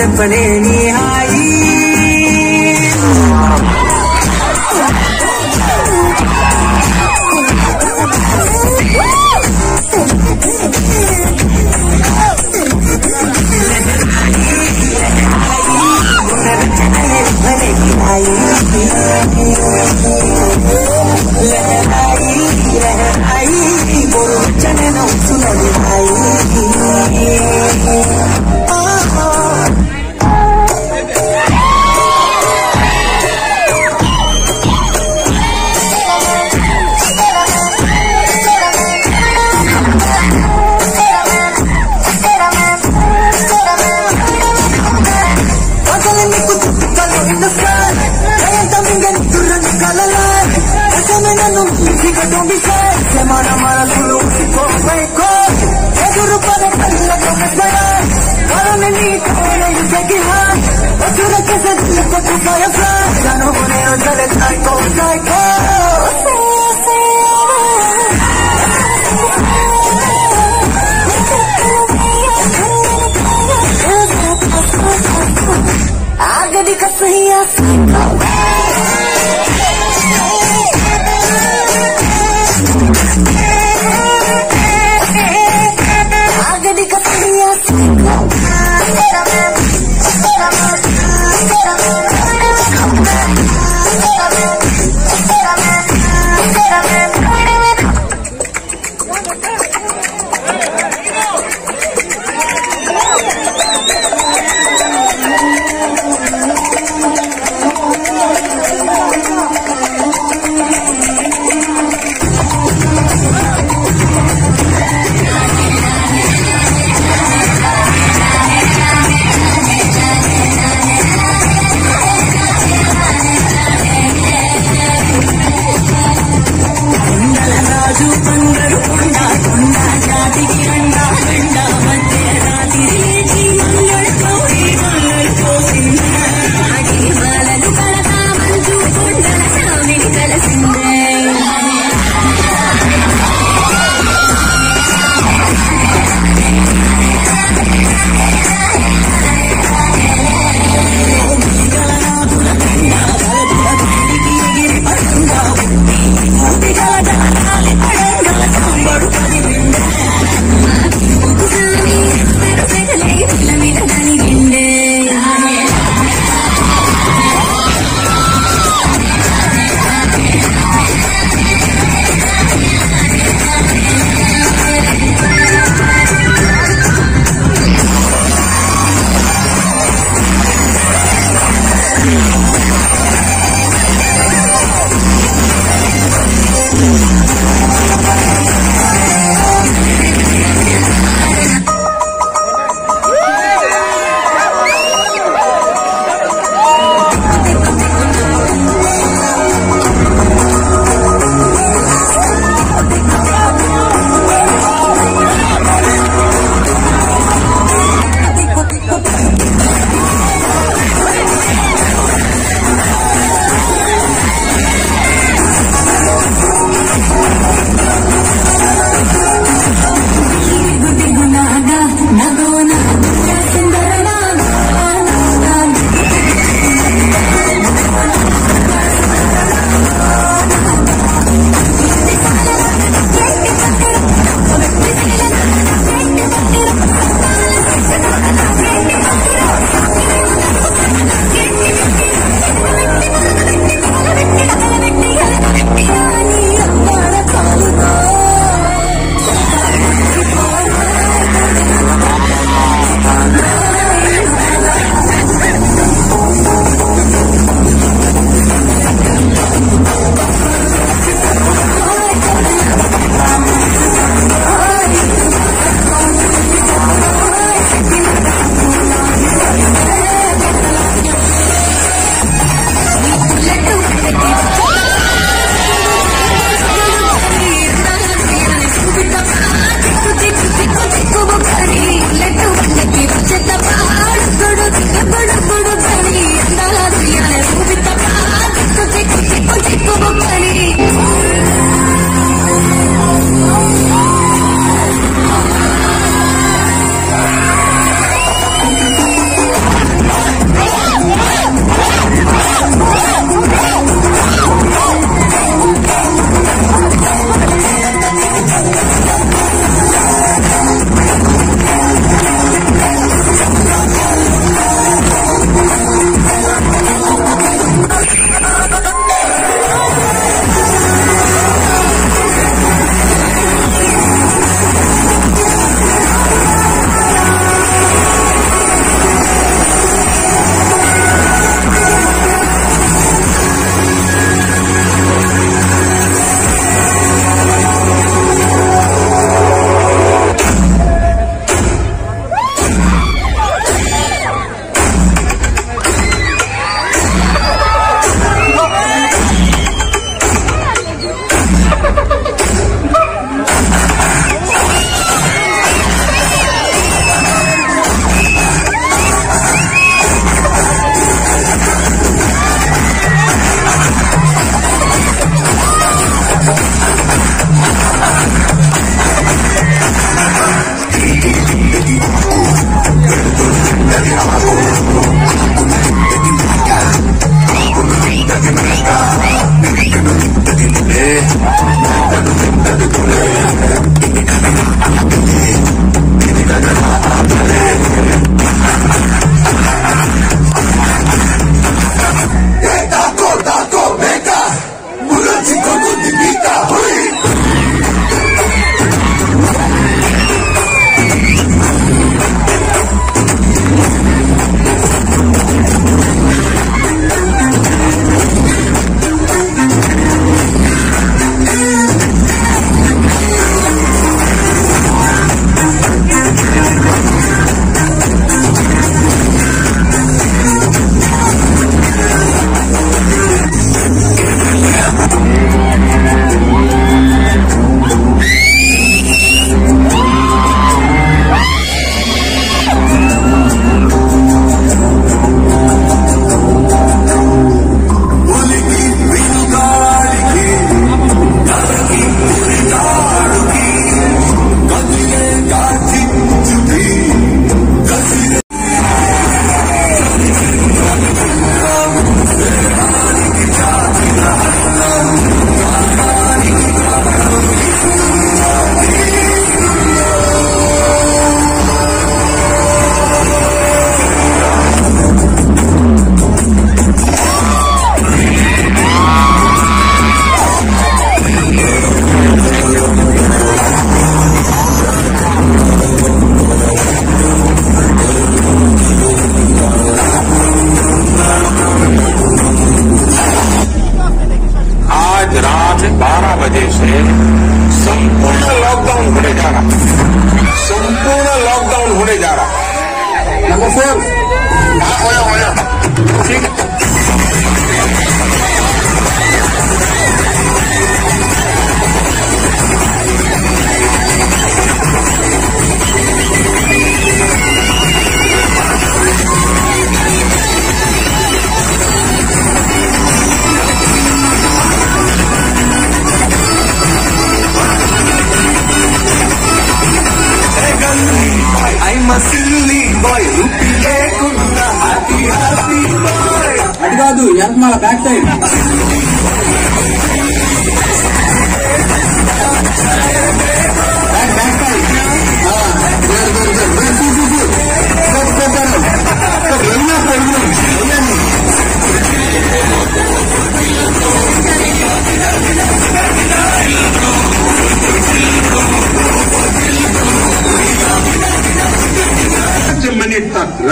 செப்பனே Cause we are psycho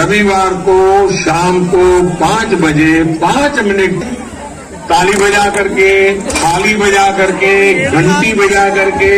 रविवार को शाम को पाँच बजे, पाँच मिनट ताली बजा करके, थाली बजा करके, घंटी बजा करके।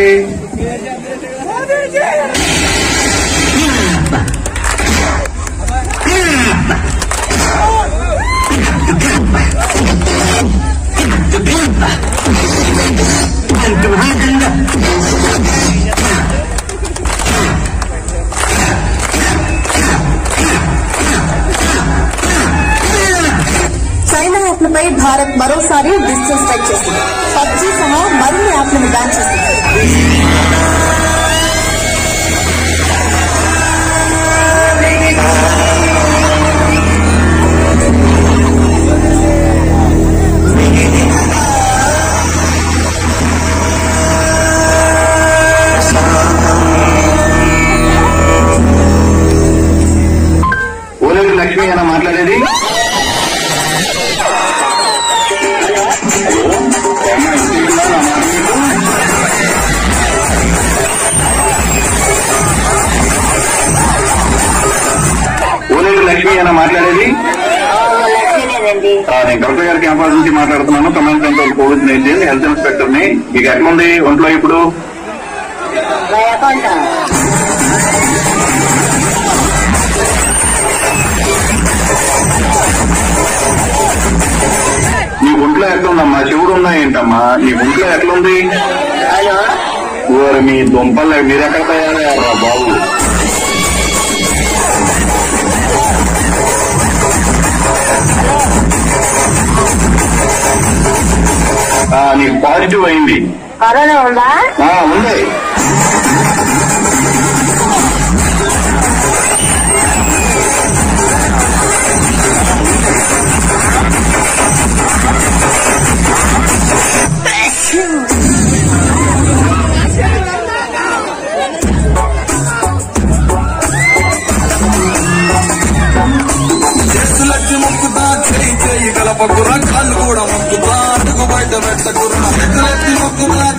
యాప్లపై భారత్ మరోసారి డిజిటల్ స్ట్రైక్ చేసింది పబ్జీ సహా మరిన్ని యాప్లను బ్యాన్ చేసింది ఎట్లుంది ఒంట్లో ఇప్పుడు? నీ ఒంట్లో ఎట్లుందమ్మా? శివుడు ఉన్నాయేంటమ్మా? నీ ఒంట్లో ఎట్లుంది? ఓరి మీ దుంపలు మీరెక్కడ తయారయ్యారా బాబు? నీకు పాజిటివ్ అయింది. కరోనా ఉందా? ఆ, ఉంది. చేతులకి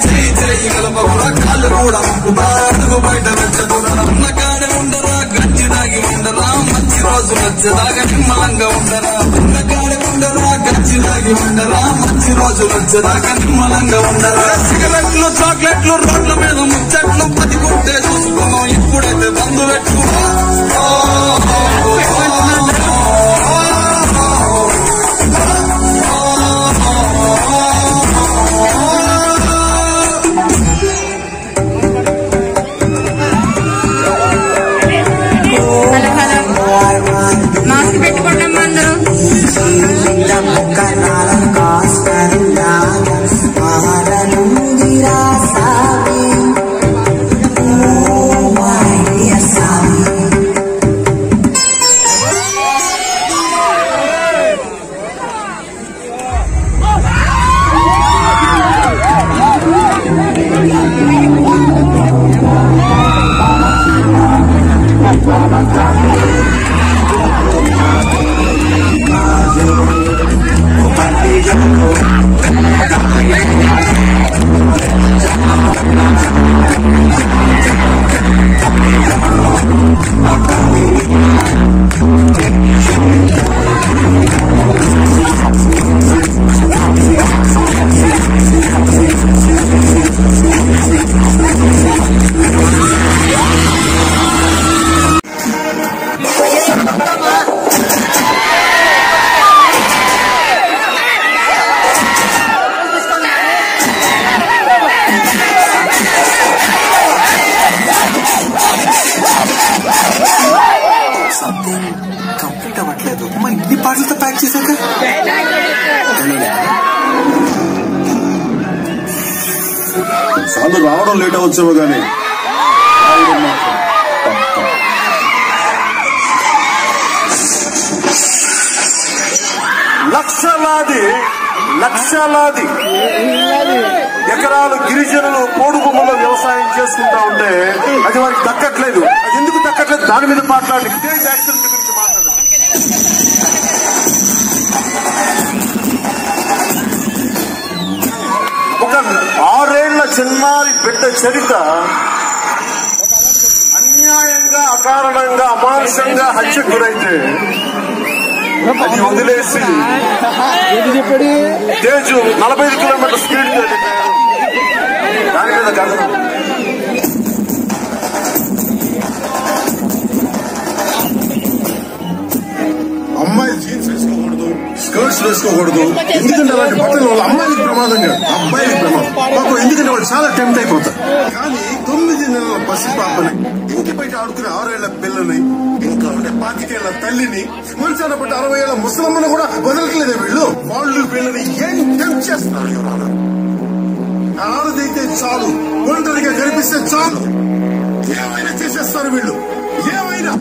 చేయి చేయి గలపకురా కాళ్ళు కూడా మొక్కుతా అడుగు బయట పెట్టకురా ఉన్న కాడే ఉండరా గంజి ఉండరా మంచి రోజు వచ్చేదాకా నిమ్మలంగా ఉండరా. ఉన్న కాడే ఉండరా గంజి తాగి ఉండరా మంచి రోజు వచ్చేదాకా నిమ్మలంగా ఉండరా. సిగరెట్లు చాక్లెట్లు రోడ్ల మీద ముచ్చట్లు పది కొట్టే చూసుకున్నాం ఇప్పుడైతే బంధు పెట్టుకున్నా రావచ్చేమో కానీ లక్షలాది లక్షలాది ఎకరాలు గిరిజనులు పోడు బొమ్మలో వ్యవసాయం చేసుకుంటా ఉంటే అది వారికి దక్కట్లేదు. అది ఎందుకు దక్కట్లేదు? దాని మీద మాట్లాడి ఇదే చిన్నారి బిడ్డ చరిత అన్యాయంగా అకారణంగా అమానుషంగా హత్య గురైతే అది వదిలేసి తేజు నలభై ఐదు కిలోమీటర్ స్పీడ్ దాని మీద కాదు స్కర్ట్స్ వేసుకోకూడదు. ఎందుకంటే అలాంటి బట్టల వల్ల అమ్మాయిలకు ప్రమాదం కాదు అబ్బాయిలకు ప్రమాదం. పాపం ఎందుకంటే వాళ్ళు చాలా టెంప్ట్ అయిపోతారు. కానీ తొమ్మిది నెలల పసి పాపని ఇంటి బయట ఆడుకునే ఆరేళ్ళ పిల్లని ఇంకా ఉండే పాతికేళ్ళ తల్లిని మంచాన పట్టి అరవై ఏళ్ళ ముసలమ్మను కూడా వదలట్లేదే వీళ్ళు. వాళ్ళు వీళ్ళని ఏం టెంప్ట్ చేస్తున్నారు ఎవరన్నా ఆడదైతే చాలు ఒంటరిగా కనిపిస్తే చాలు. ఏమైనా చేసేస్తారు వీళ్ళు? ఏమైనా?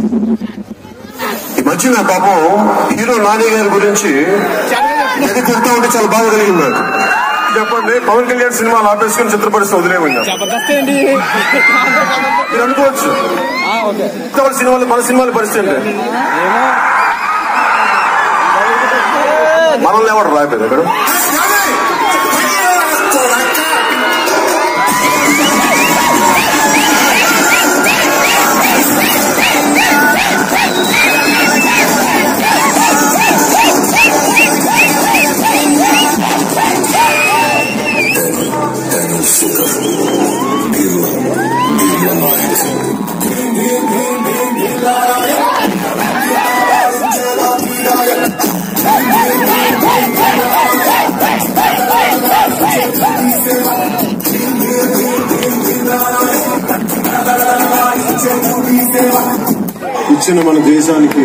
మధ్యన పాపం. హీరో నాని గారి గురించి అది కొడతా ఉంటే చాలా బాగా కలిగింది నాకు. చెప్పండి పవన్ కళ్యాణ్ సినిమాలు ఆపేసుకుని చిత్రపరిస్థితి వదిలేమన్నా మీరు అనుకోవచ్చు. ఇంతవరకు సినిమాలు మన సినిమాల పరిస్థితి ఏంటి మనల్ని ఎవరు రాయలేదు ఇక్కడ? ఇచ్చిన మన దేశానికి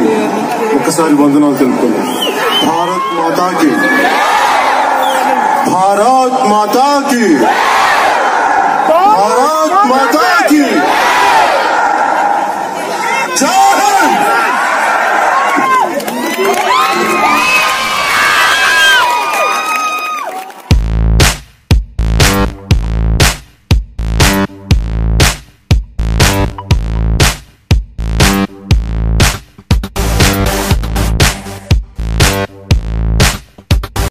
ఒక్కసారి వందనాలు తెలుపుతున్నాం